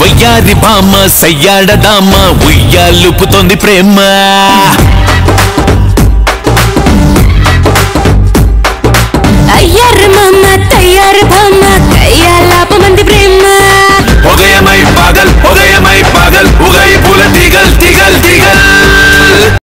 వయ్యారి బామ్మ సయ్యాడదామ ఉయ్యాలుపుతోంది ప్రేమ.